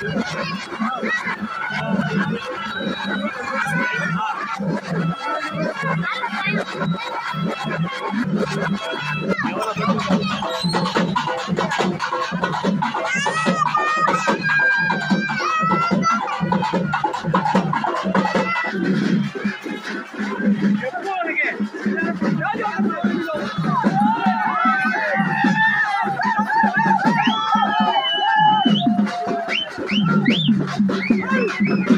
Yo, come on again. Thank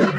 you.